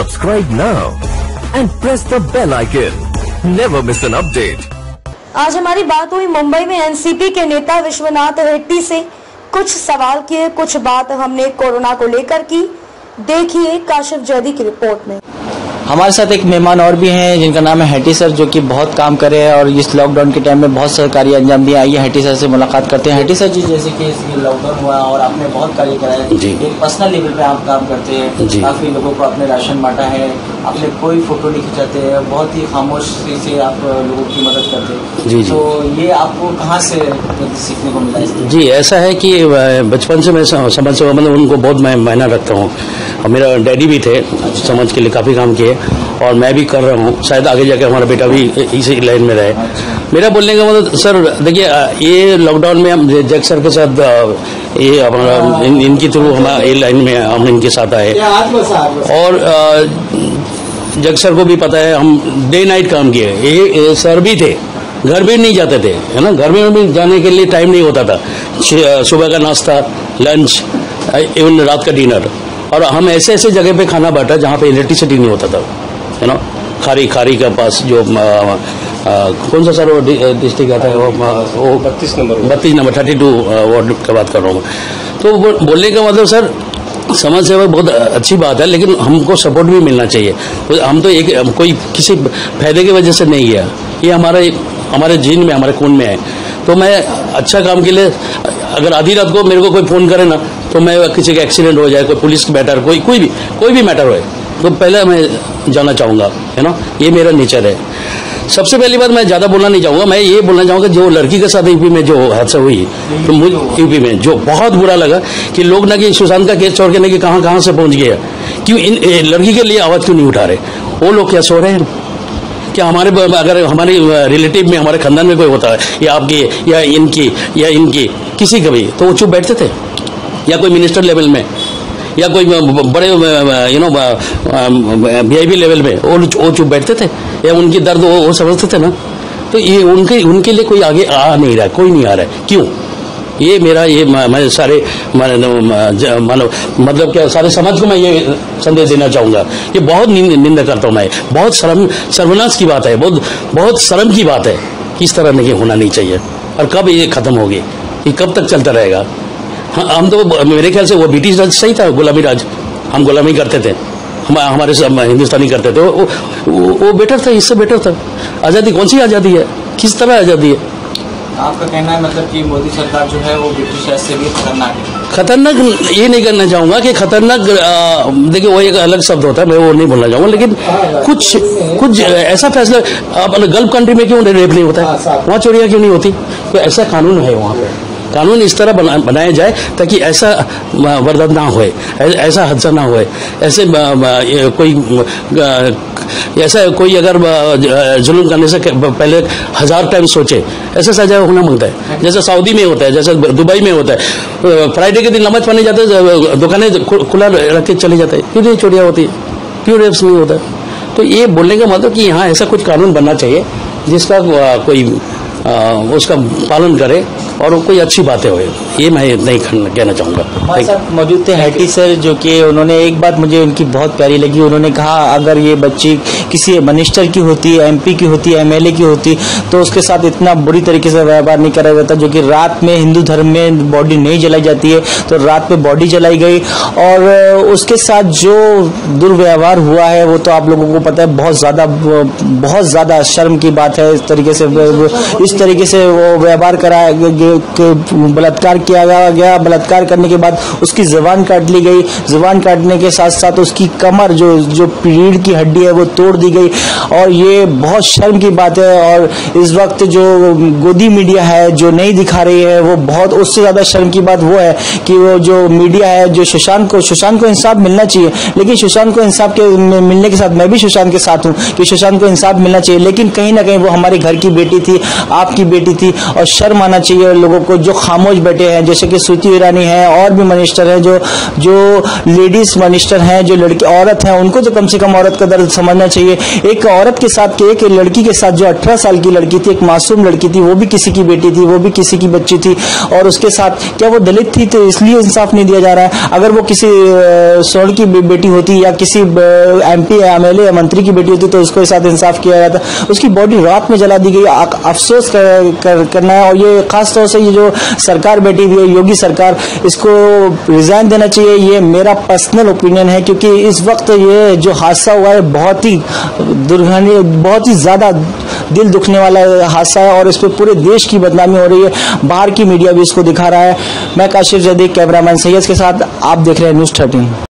Subscribe now and press the bell icon. Never miss an update. आज हमारी बात हुई मुंबई में एनसीपी के नेता विश्वनाथ रेड्डी से कुछ सवाल किए, कुछ बात हमने कोरोना को लेकर की देखिए काशिफ जैदी की रिपोर्ट में हमारे साथ एक मेहमान और भी हैं जिनका नाम है हैटी सर जो कि बहुत काम कर रहे हैं और इस लॉकडाउन के टाइम में बहुत सारे कार्य अंजाम दिए आइए हैटी सर से मुलाकात करते हैं। हैटी सर जी जैसे कि लॉकडाउन हुआ और आपने बहुत कार्य कराया जी। एक पर्सनल लेवल पे आप काम करते हैं। काफ़ी लोगों को आपने राशन बांटा है आपने कोई फ़ोटो नहीं खिंचाते हैं बहुत ही खामोशी से आप लोगों की मदद करते हैं। जी। तो ये आपको कहाँ से सीखने को मिला जी ऐसा है कि बचपन से मैं समझ सेवा मतलब उनको बहुत मैं मायना रखता हूँ। और मेरा डैडी भी थे समझ के लिए काफ़ी काम किए। और मैं भी कर रहा हूँ। शायद आगे जाके हमारा बेटा भी इसी लाइन में रहे। मेरा बोलने का मतलब सर देखिए ये लॉकडाउन में हम जग सर के साथ ये हमारा इन, इनके थ्रू हम ये लाइन में हम इनके साथ आए। और जग सर को भी पता है हम डे नाइट काम किए ये, ये सर भी थे घर भी नहीं जाते थे है ना? घर में भी जाने के लिए टाइम नहीं होता था। सुबह का नाश्ता लंच इवन रात का डिनर और हम ऐसे ऐसे जगह पे खाना बांटा जहाँ पे इलेक्ट्रिसिटी नहीं होता था है ना खारी खारी के पास जो अ, अ, कौन सा सर वो डिस्ट्रिक्ट आता है वो बत्तीस नंबर बत्तीस नंबर थर्टी टू वार्ड का बात कर रहा हूँ तो बोलने का मतलब सर समाज सेवा बहुत अच्छी बात है लेकिन हमको सपोर्ट भी मिलना चाहिए। हम तो एक कोई किसी फ़ायदे की वजह से नहीं गया ये हमारे हमारे जीन में, हमारे खून में है। तो मैं अच्छा काम के लिए, अगर आधी रात को मेरे को कोई फ़ोन करे ना तो मैं किसी का एक्सीडेंट हो जाए, कोई पुलिस का मैटर, कोई कोई भी कोई भी मैटर होए तो पहले मैं जाना चाहूँगा, है ना? ये मेरा नेचर है। सबसे पहली बात मैं ज़्यादा बोलना नहीं चाहूँगा, मैं ये बोलना चाहूँगा जो लड़की के साथ यूपी में जो हादसा हुई तो मुझे, यूपी में, जो बहुत बुरा लगा कि लोग ना कि सुशांत का केस छोड़ के ना कि कहाँ कहाँ से पहुँच गया। क्यों इन लड़की के लिए आवाज़ क्यों नहीं उठा रहे? वो लोग क्या सो रहे हैं? क्या हमारे अगर हमारे रिलेटिव में हमारे खानदान में कोई होता है या आपकी या इनकी या इनकी किसी का भी तो वो चुप बैठते थे? या कोई मिनिस्टर लेवल में? या कोई बड़े यू नो वीआईपी लेवल में वो वो चुप बैठते थे? या उनकी दर्द वो, वो समझते थे ना? तो ये उनके उनके लिए कोई आगे आ नहीं रहा कोई नहीं आ रहा है। क्यों? ये मेरा ये मैं सारे मानो मानो मतलब क्या सारे समाज को मैं ये संदेश देना चाहूँगा ये बहुत निंदा करता हूँ मैं। बहुत शर्म सर्वनाश की बात है बहुत बहुत शर्म की बात है किस तरह नहीं होना नहीं चाहिए। और कब ये खत्म होगी? ये कब तक चलता रहेगा? हाँ, हम तो मेरे ख्याल से वो ब्रिटिश राज सही था गुलामी राज। हम गुलामी करते थे। हम हमारे सब हिंदुस्तानी करते थे। वो, वो, वो बेटर था इससे बेटर था। आज़ादी कौन सी आज़ादी है? किस तरह आज़ादी है? आपका कहना है मतलब कि मोदी सरकार जो है वो ब्रिटिश राज से भी खतरनाक है। खतरनाक ये नहीं करना चाहूँगा कि खतरनाक देखिए वो एक अलग शब्द होता है मैं वो नहीं बोलना चाहूँगा लेकिन कुछ कुछ ऐसा फैसला अपने गल्फ कंट्री में क्यों रेप नहीं होता है? वहाँ चोरियाँ क्यों नहीं होती? तो ऐसा कानून है वहाँ पे? कानून इस तरह बना, बनाया जाए ताकि ऐसा आ, ना होए ऐसा हादसा ना होए ऐसे कोई ऐसा कोई अगर जुल्म करने से पहले हज़ार टाइम सोचे ऐसा सजा होना माँगता है। जैसे सऊदी में होता है जैसे दुबई में होता है फ्राइडे के दिन नमाज़ पढ़ने जाते हैं दुकानें खुला रख के चले जाते हैं क्यों नहीं चोरियाँ होती? है क्यों रेप्स नहीं होता? है तो ये बोलने का मतलब कि यहाँ ऐसा कुछ कानून बनना चाहिए जिसका कोई उसका पालन करे और वो कोई अच्छी बातें होए ये मैं नहीं कहना कहना चाहूँगा। मौजूद थे हैटी सर जो कि उन्होंने एक बात मुझे उनकी बहुत प्यारी लगी। उन्होंने कहा अगर ये बच्ची किसी मिनिस्टर की होती एमपी की होती एमएलए की होती तो उसके साथ इतना बुरी तरीके से व्यवहार नहीं करा जाता जो कि रात में हिंदू धर्म में बॉडी नहीं जलाई जाती है तो रात में बॉडी जलाई गई। और उसके साथ जो दुर्व्यवहार हुआ है वो तो आप लोगों को पता है बहुत ज़्यादा बहुत ज़्यादा शर्म की बात है इस तरीके से इस तरीके से वो व्यवहार कराया बलात्कार किया गया गया, बलात्कार करने के बाद उसकी जबान काट ली गई। जबान काटने के साथ साथ उसकी कमर जो जो रीढ़ की हड्डी है वो तोड़ दी गई। और ये बहुत शर्म की बात है और इस वक्त जो गोदी मीडिया है, जो नहीं दिखा रही है, वो बहुत उससे ज़्यादा शर्म की बात वो है कि वो जो मीडिया है, जो सुशांत को सुशांत को इंसाफ मिलना चाहिए। लेकिन सुशांत को इंसाफ के मिलने के साथ, मैं भी सुशांत के साथ हूँ कि सुशांत को इंसाफ मिलना चाहिए। लेकिन कहीं ना कहीं वो हमारे घर की बेटी थी, आपकी बेटी थी और शर्म आना चाहिए लोगों को जो खामोश बैठे हैं जैसे कि श्रुति ईरानी है और भी मिनिस्टर है जो जो लेडीज़ मिनिस्टर हैं जो लड़की औरत है उनको तो कम से कम औरत का दर्द समझना चाहिए। एक औरत के साथ के एक लड़की के साथ जो अठारह साल की लड़की थी एक मासूम लड़की थी वो भी किसी की बेटी थी वो भी किसी की बच्ची थी और उसके साथ क्या वो दलित थी तो इसलिए इंसाफ नहीं दिया जा रहा है। अगर वो किसी स्वर्ण की बेटी होती या किसी एमपी या एमएलए या मंत्री की बेटी होती तो उसके साथ इंसाफ किया जाता। उसकी बॉडी रात में जला दी गई अफसोस कर, कर, करना है और ये खास तौर से ये जो सरकार बैठी हुई है, योगी सरकार, इसको रिजाइन देना चाहिए। ये मेरा पर्सनल ओपिनियन है, क्योंकि इस वक्त ये जो हादसा हुआ है, बहुत ही दुर्घटना, बहुत ही ज़्यादा दिल दुखने वाला हादसा है और इस पर पूरे देश की बदनामी हो रही है। बाहर की मीडिया भी इसको दिखा रहा है। मैं काशिफ जदी कैमरामैन सैयद के साथ आप देख रहे हैं न्यूज़ थर्टीन